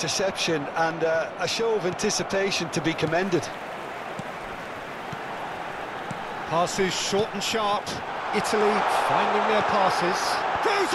interception and uh, a show of anticipation to be commended. Passes short and sharp. Italy finding their passes. Goes